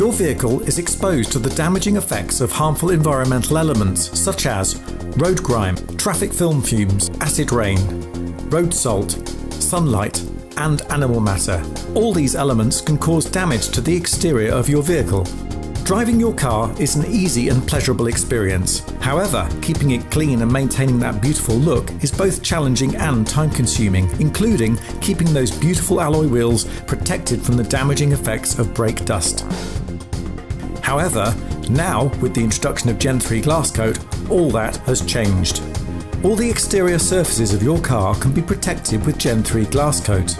Your vehicle is exposed to the damaging effects of harmful environmental elements such as road grime, traffic film fumes, acid rain, road salt, sunlight, and animal matter. All these elements can cause damage to the exterior of your vehicle. Driving your car is an easy and pleasurable experience. However, keeping it clean and maintaining that beautiful look is both challenging and time consuming, including keeping those beautiful alloy wheels protected from the damaging effects of brake dust. However, now with the introduction of Gen 3 Glasscoat, all that has changed. All the exterior surfaces of your car can be protected with Gen 3 Glasscoat.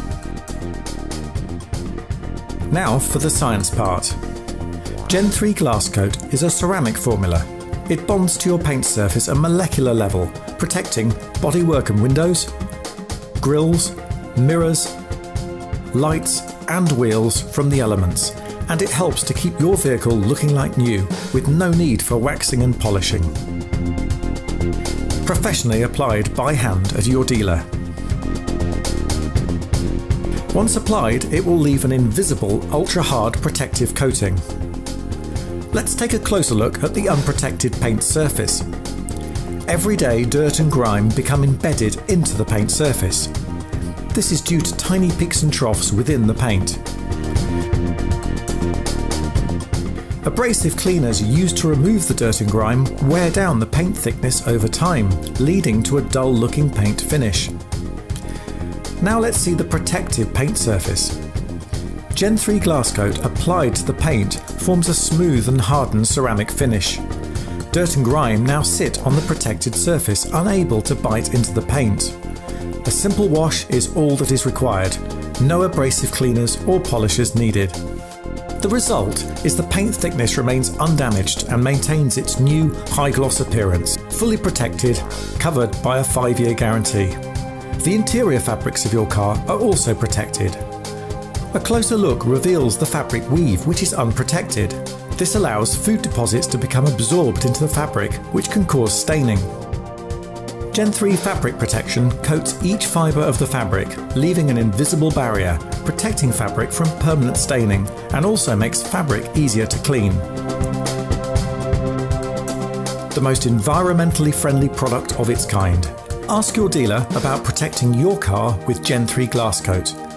Now for the science part. Gen 3 Glasscoat is a ceramic formula. It bonds to your paint surface at molecular level, protecting bodywork and windows, grills, mirrors, lights and wheels from the elements and it helps to keep your vehicle looking like new with no need for waxing and polishing. Professionally applied by hand at your dealer. Once applied, it will leave an invisible, ultra-hard protective coating. Let's take a closer look at the unprotected paint surface. Everyday dirt and grime become embedded into the paint surface. This is due to tiny peaks and troughs within the paint. Abrasive cleaners used to remove the dirt and grime wear down the paint thickness over time, leading to a dull looking paint finish. Now let's see the protective paint surface. Gen 3 Glasscoat applied to the paint forms a smooth and hardened ceramic finish. Dirt and grime now sit on the protected surface, unable to bite into the paint. A simple wash is all that is required, no abrasive cleaners or polishers needed. The result is the paint thickness remains undamaged and maintains its new high gloss appearance, fully protected, covered by a 5 year guarantee. The interior fabrics of your car are also protected. A closer look reveals the fabric weave, which is unprotected. This allows food deposits to become absorbed into the fabric, which can cause staining. Gen 3 fabric protection coats each fibre of the fabric, leaving an invisible barrier, protecting fabric from permanent staining, and also makes fabric easier to clean. The most environmentally friendly product of its kind. Ask your dealer about protecting your car with Gen 3 Glasscoat